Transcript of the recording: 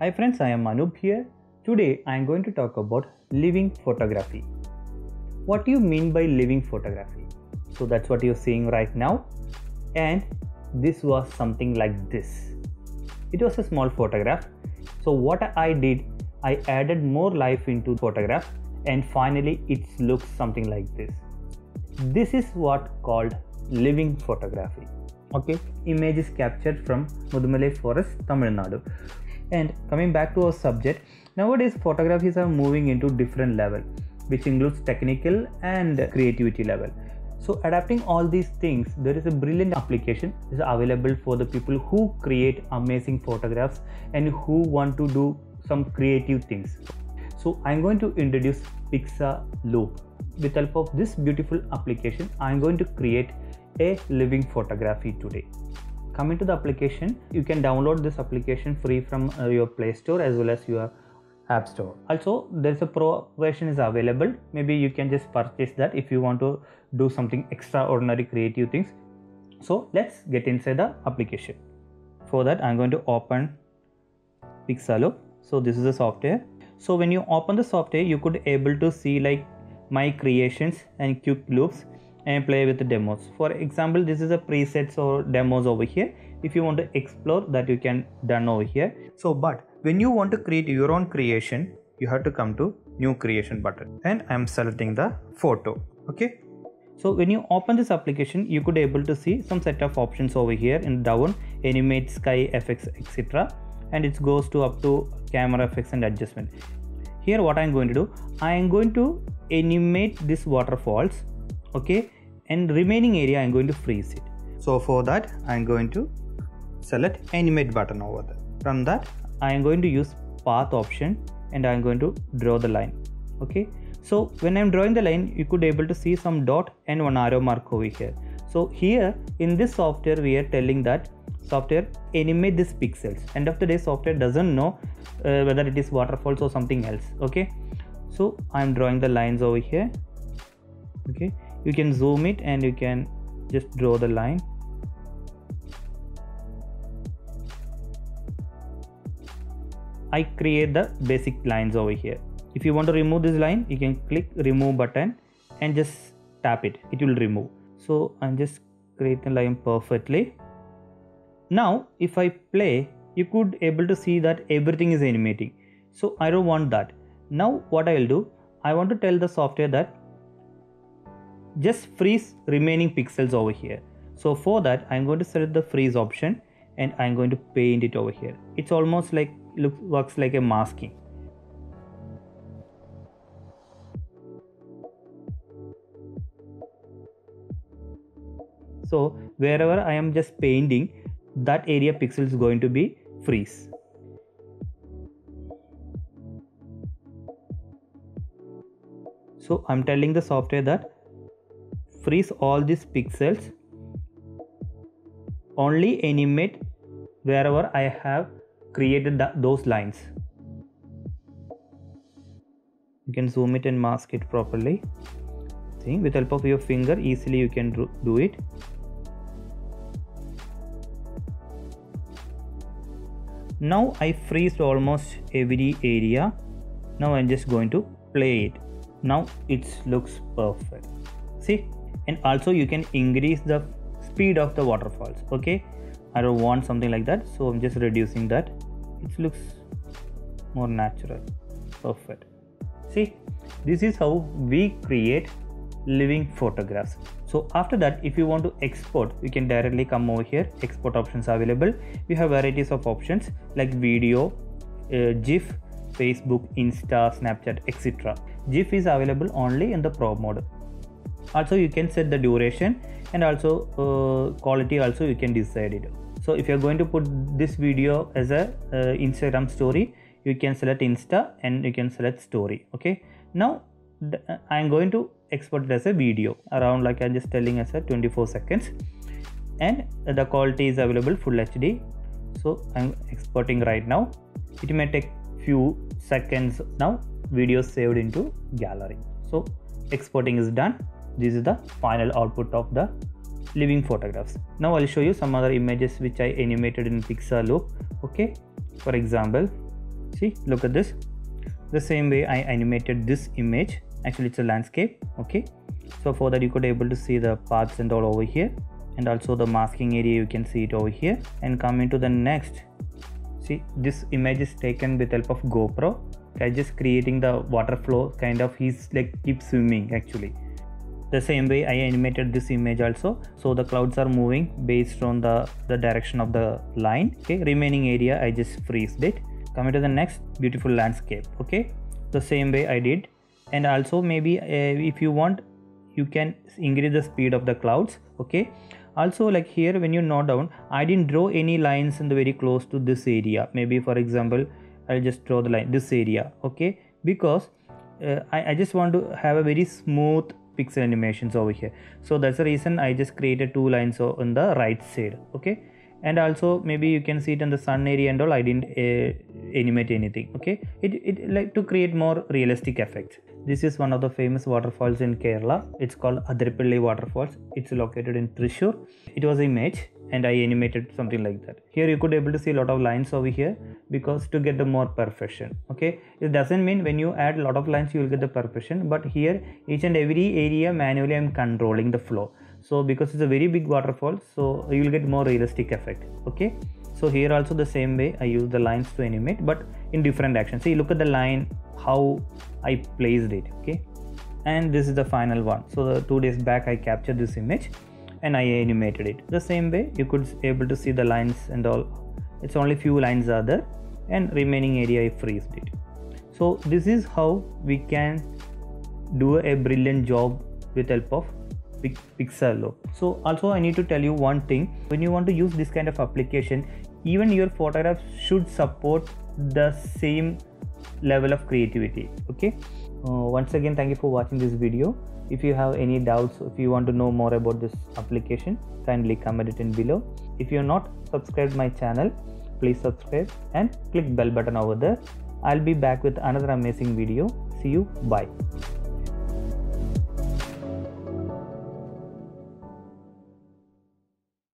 Hi friends, I am Anoop here. Today I am going to talk about living photography. What do you mean by living photography? So that's what you're seeing right now. And this was something like this. It was a small photograph. So what I did, I added more life into the photograph and finally it looks something like this. This is what called living photography. Okay, image is captured from Mudumalai Forest, Tamil Nadu. And coming back to our subject, nowadays photographies are moving into different level, which includes technical and creativity level. So adapting all these things, there is a brilliant application is available for the people who create amazing photographs and who want to do some creative things. So I'm going to introduce Pixar Loop. With help of this beautiful application, I'm going to create a living photography today coming to the application you can download this application free from uh, your play store as well as your app store. Also there's a pro version is available. Maybe you can just purchase that if you want to do something extraordinary creative things. So let's get inside the application. For that i'm going to open pixaloop so this is the software. So when you open the software you could able to see like my creations and quick loops and play with the demos. For example this is a presets or demos over here. If you want to explore that you can done over here. So but when you want to create your own creation you have to come to new creation button. And i'm selecting the photo. Okay? So when you open this application you could able to see some set of options over here in down animate sky effects etc and it goes to up to camera effects and adjustment. Here what i'm going to do i am going to animate this waterfalls. Okay and remaining area i'm going to freeze it. So for that i'm going to select animate button over there. From that i am going to use path option and i'm going to draw the line okay? So when i'm drawing the line you could able to see some dot and one arrow mark over here. So here in this software we are telling that software animate these pixels. End of the day software doesn't know uh, whether it is waterfalls or something else okay? So i'm drawing the lines over here okay you can zoom it and you can just draw the line. I create the basic lines over here. If you want to remove this line you can click remove button and just tap it. It will remove. So I'm just creating line perfectly. Now if I play you could able to see that everything is animating. So I don't want that. Now what I will do I want to tell the software that just freeze remaining pixels over here. So for that i'm going to select the freeze option and i'm going to paint it over here. It's almost like looks works like a masking. So wherever i am just painting that area pixel is going to be freeze. So i'm telling the software that freeze all these pixels. Only animate wherever I have created the, those lines. You can zoom it and mask it properly. See with help of your finger easily you can do it. Now I freeze almost every area. Now I'm just going to play it. Now it looks perfect. See and also you can increase the speed of the waterfalls okay? I don't want something like that so i'm just reducing that. It looks more natural. Perfect. See this is how we create living photographs. So after that if you want to export you can directly come over here export options available. We have varieties of options like video uh, gif facebook insta snapchat etc gif is available only in the pro mode also you can set the duration and also uh, quality also you can decide it. So if you're going to put this video as a uh, instagram story you can select insta and you can select story okay? Now i'm going to export it as a video around like i'm just telling as a 24 seconds. And the quality is available full hd so i'm exporting right now. It may take few seconds now video saved into gallery. So exporting is done this is the final output of the living photographs. Now i'll show you some other images which i animated in pixaloop okay? For example see look at this. The same way i animated this image. Actually it's a landscape okay? So for that you could able to see the paths and all over here and also the masking area you can see it over here. And coming to the next see this image is taken with help of gopro. I just creating the water flow kind of he's like keep swimming actually the same way i animated this image also. So the clouds are moving based on the the direction of the line. Okay remaining area i just freezed it. Coming to the next beautiful landscape. Okay the same way i did. And also maybe uh, if you want you can increase the speed of the clouds. Okay also like here when you note down i didn't draw any lines in the very close to this area. Maybe for example i'll just draw the line this area. Okay because uh, I, I just want to have a very smooth pixel animations over here. So that's the reason i just created two lines on the right side okay? And also maybe you can see it in the sun area and all i didn't uh, animate anything okay? It, it like to create more realistic effects. This is one of the famous waterfalls in kerala. It's called Athirappilly waterfalls. It's located in thrissur. It was image and i animated something like that. Here you could able to see a lot of lines over here because to get the more perfection okay? It doesn't mean when you add a lot of lines you will get the perfection but here each and every area manually i'm controlling the flow. So because it's a very big waterfall so you will get more realistic effect okay? So here also the same way i use the lines to animate but in different actions. See look at the line how i placed it okay? And this is the final one. So the two days back i captured this image and i animated it. The same way you could able to see the lines and all. It's only few lines are there and remaining area i freezed it. So this is how we can do a brilliant job with help of Pixaloop. So also I need to tell you one thing. When you want to use this kind of application even your photographs should support the same level of creativity okay Uh, once again thank you for watching this video. If you have any doubts if you want to know more about this application kindly comment it in below. If you're not subscribed my channel please subscribe and click bell button over there. I'll be back with another amazing video. See you. Bye